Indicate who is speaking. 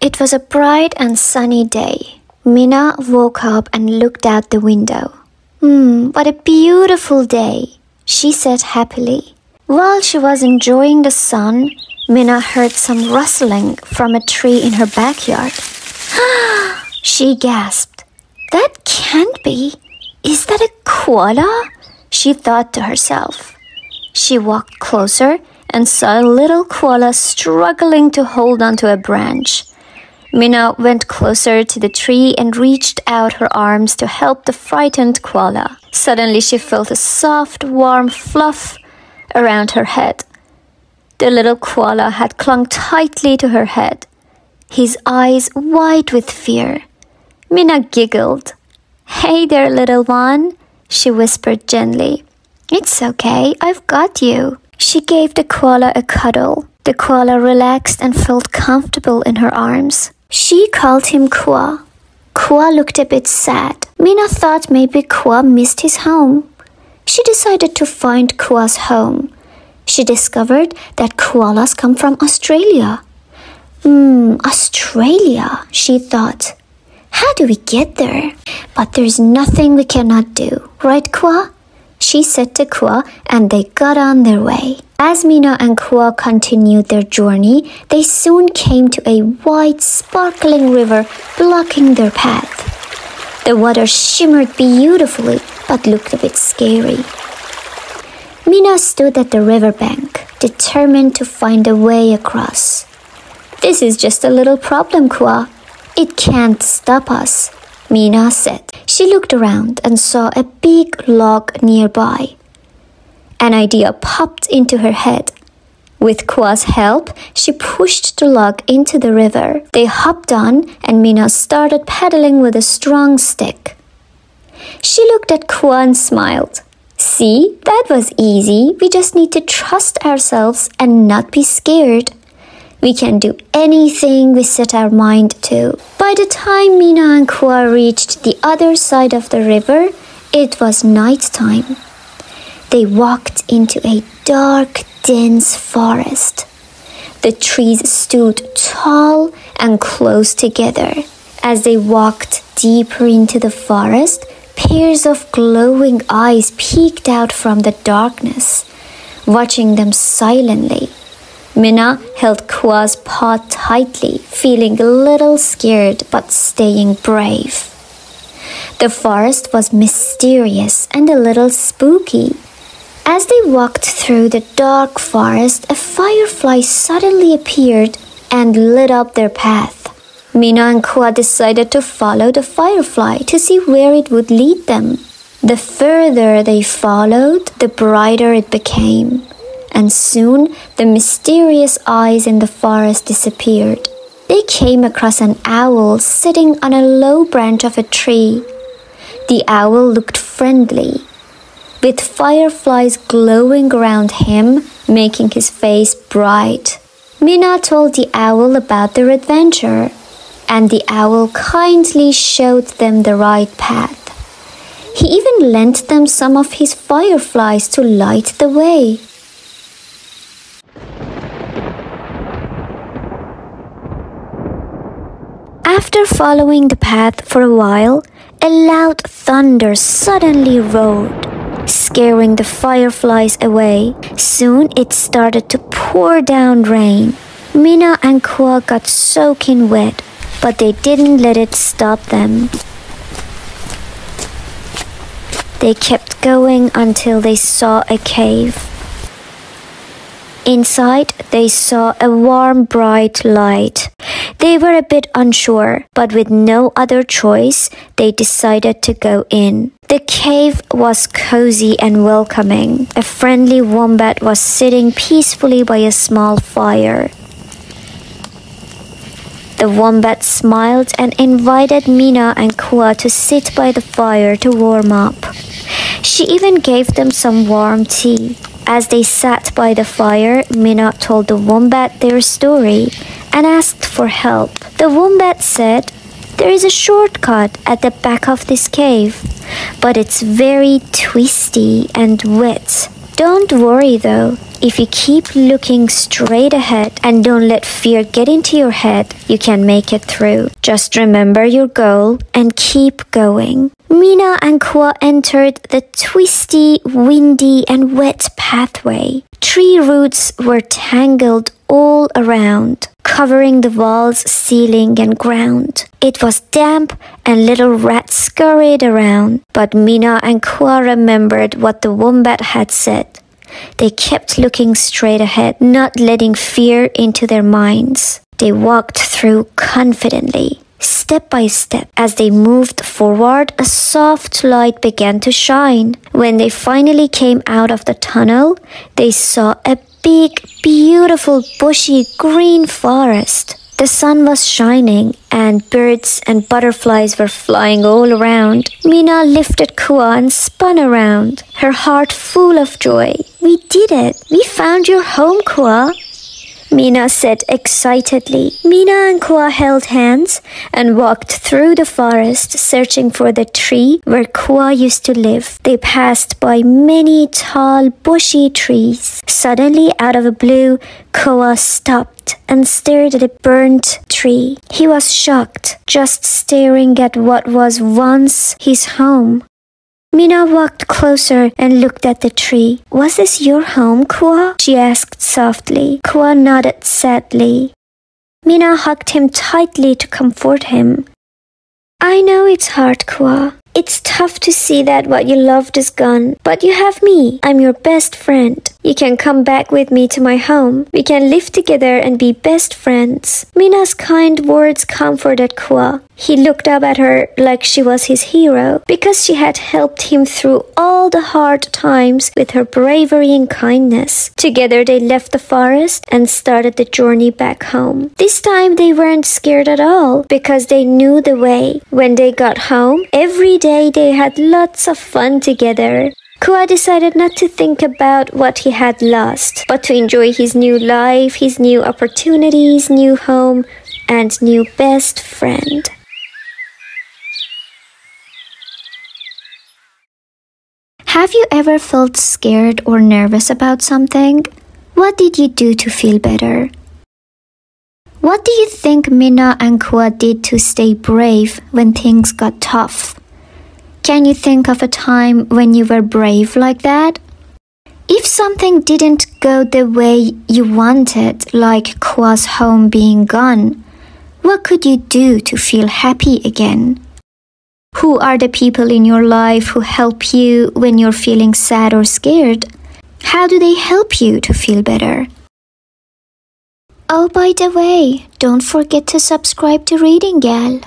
Speaker 1: It was a bright and sunny day. Minna woke up and looked out the window. Hmm, what a beautiful day, she said happily. While she was enjoying the sun, Minna heard some rustling from a tree in her backyard. she gasped. That can't be. Is that a koala? She thought to herself. She walked closer and saw a little koala struggling to hold onto a branch. Minna went closer to the tree and reached out her arms to help the frightened koala. Suddenly, she felt a soft, warm fluff around her head. The little koala had clung tightly to her head, his eyes wide with fear. Minna giggled. Hey there, little one, she whispered gently. It's okay, I've got you. She gave the koala a cuddle. The koala relaxed and felt comfortable in her arms. She called him Koa. Koa looked a bit sad. Minna thought maybe Koa missed his home. She decided to find Koa's home. She discovered that koalas come from Australia. Hmm, Australia, she thought. How do we get there? But there's nothing we cannot do, right, Koa? She said to Koa, and they got on their way. As Minna and Koa continued their journey, they soon came to a wide, sparkling river blocking their path. The water shimmered beautifully, but looked a bit scary. Minna stood at the riverbank, determined to find a way across. This is just a little problem, Koa. It can't stop us, Minna said. She looked around and saw a big log nearby. An idea popped into her head. With Koa's help, she pushed the log into the river. They hopped on, and Minna started paddling with a strong stick. She looked at Koa and smiled. See, that was easy. We just need to trust ourselves and not be scared. We can do anything we set our mind to. By the time Minna and Koa reached the other side of the river, it was night time. They walked into a dark, dense forest. The trees stood tall and close together. As they walked deeper into the forest, pairs of glowing eyes peeked out from the darkness, watching them silently. Minna held Koa's paw tightly, feeling a little scared but staying brave. The forest was mysterious and a little spooky. As they walked through the dark forest, a firefly suddenly appeared and lit up their path. Minna and Koa decided to follow the firefly to see where it would lead them. The further they followed, the brighter it became and soon the mysterious eyes in the forest disappeared. They came across an owl sitting on a low branch of a tree. The owl looked friendly, with fireflies glowing around him, making his face bright. Minna told the owl about their adventure, and the owl kindly showed them the right path. He even lent them some of his fireflies to light the way. After following the path for a while, a loud thunder suddenly roared, scaring the fireflies away. Soon it started to pour down rain. Minna and Koa got soaking wet, but they didn't let it stop them. They kept going until they saw a cave. Inside, they saw a warm, bright light. They were a bit unsure, but with no other choice, they decided to go in. The cave was cozy and welcoming. A friendly wombat was sitting peacefully by a small fire. The wombat smiled and invited Minna and Koa to sit by the fire to warm up. She even gave them some warm tea. As they sat by the fire, Minna told the wombat their story and asked for help. The wombat said, There is a shortcut at the back of this cave, but it's very twisty and wet. Don't worry though, if you keep looking straight ahead and don't let fear get into your head, you can make it through. Just remember your goal and keep going. Minna and Koa entered the twisty, windy, and wet pathway. Tree roots were tangled all around, covering the walls, ceiling, and ground. It was damp and little rats scurried around, but Minna and Koa remembered what the wombat had said. They kept looking straight ahead, not letting fear into their minds. They walked through confidently. Step by step, as they moved forward, a soft light began to shine. When they finally came out of the tunnel, they saw a big, beautiful, bushy green forest. The sun was shining and birds and butterflies were flying all around. Minna lifted Koa and spun around, her heart full of joy. We did it! We found your home, Koa! Minna said excitedly. Minna and Koa held hands and walked through the forest searching for the tree where Koa used to live. They passed by many tall, bushy trees. Suddenly, out of the blue, Koa stopped and stared at a burnt tree. He was shocked, just staring at what was once his home. Minna walked closer and looked at the tree. Was this your home, Koa? she asked softly. Koa nodded sadly. Minna hugged him tightly to comfort him. I know it's hard, Koa. It's tough to see that what you loved is gone, but you have me. I'm your best friend. You can come back with me to my home. We can live together and be best friends. Minna's kind words comforted Koa. He looked up at her like she was his hero because she had helped him through all the hard times with her bravery and kindness. Together they left the forest and started the journey back home. This time they weren't scared at all because they knew the way. When they got home, every day they had lots of fun together. Koa decided not to think about what he had lost, but to enjoy his new life, his new opportunities, new home, and new best friend. Have you ever felt scared or nervous about something? What did you do to feel better? What do you think Minna and Koa did to stay brave when things got tough? Can you think of a time when you were brave like that? If something didn't go the way you wanted, like Koa's home being gone, what could you do to feel happy again? Who are the people in your life who help you when you're feeling sad or scared? How do they help you to feel better? Oh, by the way, don't forget to subscribe to Reading Gal.